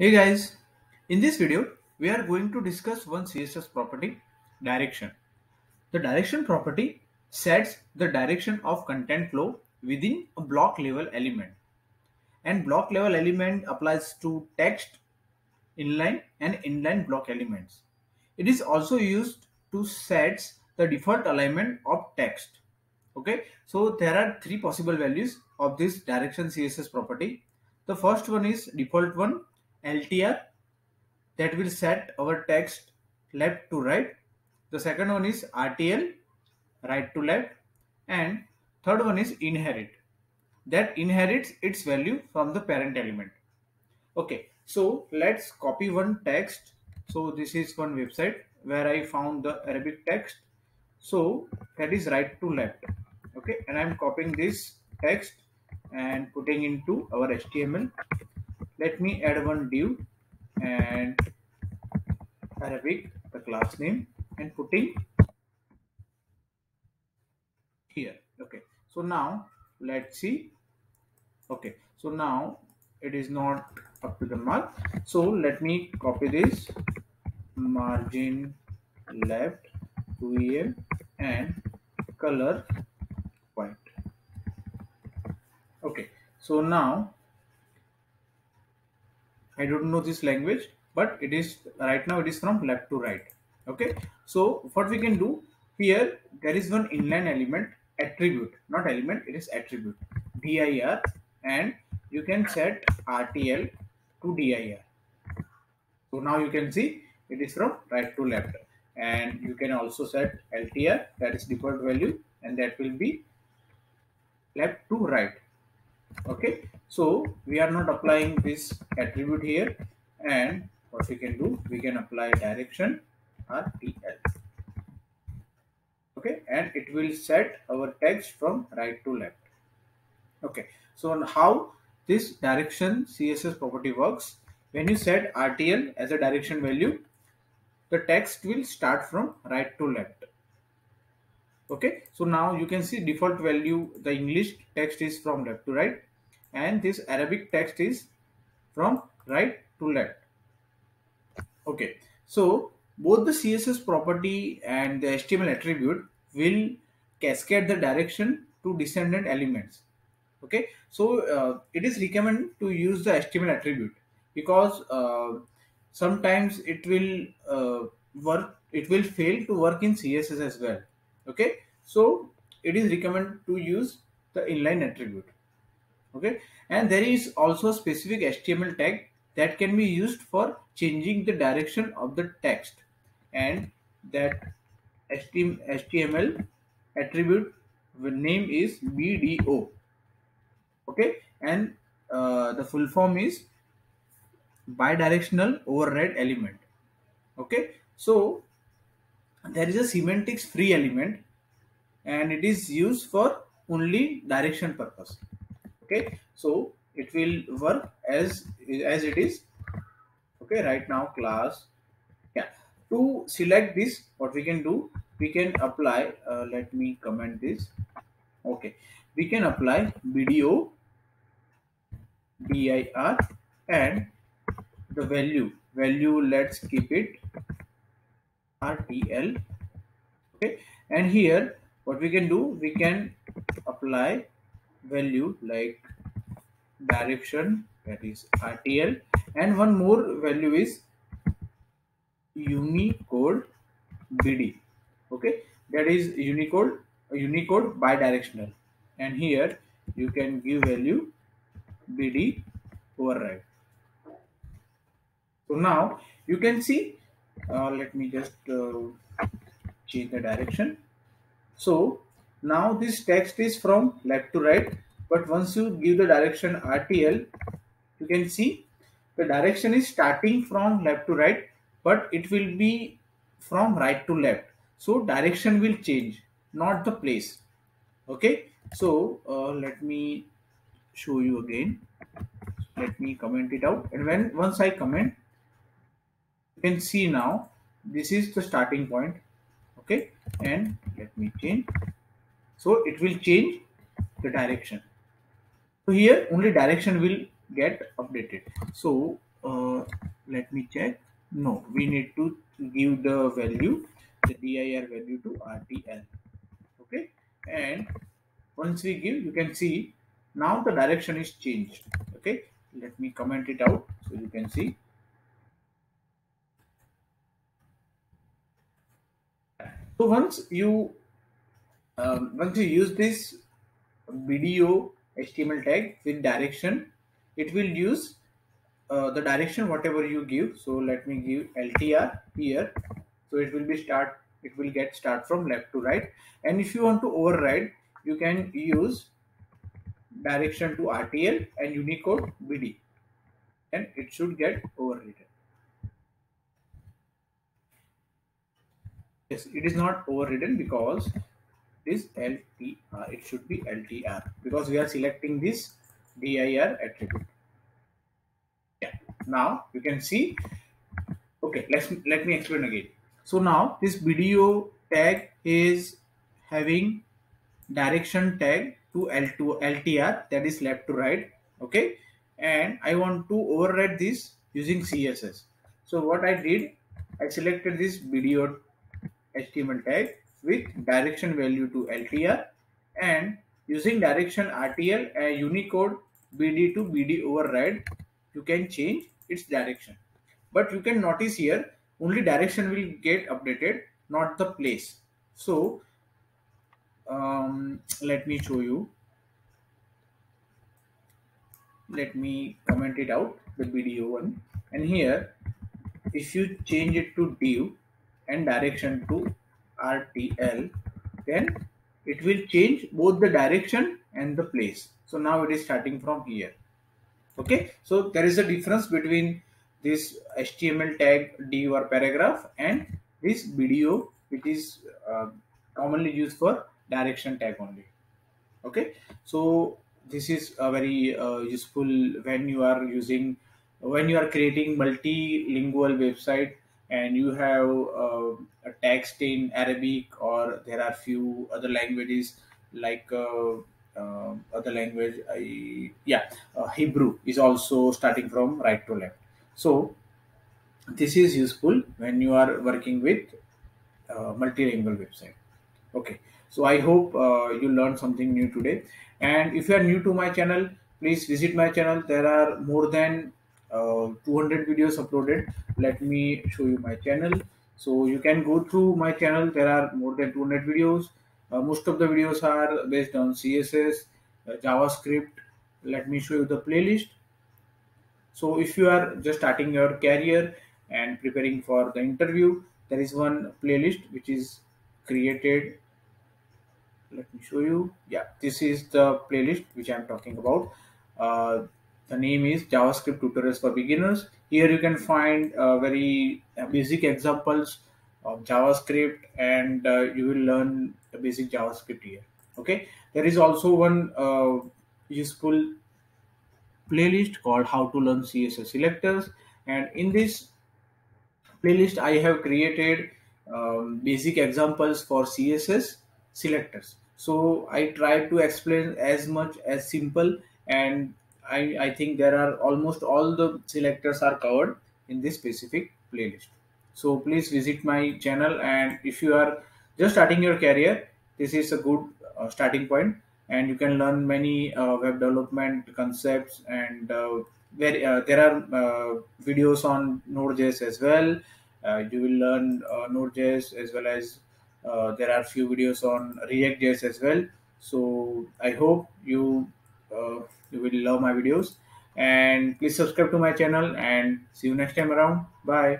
Hey guys, in this video we are going to discuss one CSS property direction. The direction property sets the direction of content flow within a block level element and block level element applies to text, inline and inline block elements. It is also used to set the default alignment of text. Okay, so there are three possible values of this direction CSS property. The first one is default one LTR that will set our text left to right. The second one is RTL right to left and third one is inherit that inherits its value from the parent element. Okay, so let's copy one text. So this is one website where I found the Arabic text. So that is right to left. Okay, and I'm copying this text and putting into our HTML let me add one div and Arabic the class name and putting here. Okay. So now let's see. Okay. So now it is not up to the mark. So let me copy this margin left 2em and color white okay. So now I don't know this language, but it is right now it is from left to right. Okay. So what we can do here, there is one inline element attribute, not element, it is attribute dir and you can set RTL to dir. So now you can see it is from right to left and you can also set LTR that is default value and that will be left to right okay so we are not applying this attribute here. And what we can do we can apply direction rtl okay and it will set our text from right to left. Okay so how this direction css property works when you set rtl as a direction value the text will start from right to left. Okay so now you can see default value the english text is from left to right and this arabic text is from right to left. Okay. So both the css property and the html attribute will cascade the direction to descendant elements. Okay. So uh, it is recommended to use the html attribute because uh, sometimes it will uh, work it will fail to work in css as well. Okay. So it is recommended to use the inline attribute okay? And there is also a specific html tag that can be used for changing the direction of the text. And that html attribute name is bdo okay? And uh, the full form is bidirectional override element okay? So there is a semantics free element and it is used for only direction purpose okay so it will work as as it is. Okay right now class yeah to select this what we can do we can apply uh, let me comment this. Okay we can apply bdo dir and the value value let's keep it rtl okay and here what we can do we can apply value like direction that is RTL and one more value is Unicode BD okay? That is Unicode Unicode bidirectional. And here you can give value BD override so now you can see uh, let me just uh, change the direction. So now this text is from left to right, but once you give the direction RTL, you can see the direction is starting from left to right, but it will be from right to left. So direction will change, not the place. Okay, so uh, let me show you again. Let me comment it out, and when once I comment, you can see now this is the starting point. Okay, and let me change so it will change the direction. So here only direction will get updated. So uh, let me check. No we need to give the value the dir value to rtl okay? And once we give you can see now the direction is changed. Okay? Let me comment it out so you can see. So once you um, once you use this bdo HTML tag with direction it will use uh, the direction whatever you give. So let me give LTR here. So it will be start it will get start from left to right. And if you want to override you can use direction to RTL and Unicode BD and it should get overridden. Yes, it is not overridden because is LTR. It should be LTR because we are selecting this DIR attribute. Yeah. Now you can see. Okay, let's let me explain again. So now this bdo tag is having direction tag to L to LTR that is left to right. Okay, and I want to override this using CSS. So what I did, I selected this bdo HTML tag with direction value to LTR and using direction RTL and Unicode BD to BD override, you can change its direction. But you can notice here, only direction will get updated, not the place. So um, let me show you let me comment it out the BDO one and here if you change it to div and direction to RTL then it will change both the direction and the place. So now it is starting from here. Okay? So there is a difference between this HTML tag div or paragraph and this bdo which is uh, commonly used for direction tag only. Okay? So this is a very uh, useful when you are using when you are creating multilingual website and you have uh, a text in arabic or there are few other languages like uh, uh other language I, yeah uh, hebrew is also starting from right to left. So this is useful when you are working with uh, multilingual website. Okay. So i hope you learned something new today. And if you are new to my channel please visit my channel. There are more than uh, 200 videos uploaded. Let me show you my channel. So you can go through my channel. There are more than 200 videos. Uh, most of the videos are based on css uh, javascript. Let me show you the playlist. So if you are just starting your career and preparing for the interview there is one playlist which is created. Let me show you. Yeah this is the playlist which i'm talking about. Uh, the name is javascript tutorials for beginners. Here you can find uh, very uh, basic examples of javascript and uh, you will learn the basic javascript here. Okay? There is also one uh, useful playlist called how to learn css selectors. And in this playlist i have created um, basic examples for css selectors. So i try to explain as much as simple and I, I think there are almost all the selectors are covered in this specific playlist so please visit my channel and if you are just starting your career this is a good uh, starting point and you can learn many uh, web development concepts and uh, where uh, there are uh, videos on node.js as well uh, you will learn node.js as well as there are few videos on React.js as well. So I hope you you will love my videos and please subscribe to my channel and see you next time around. Bye.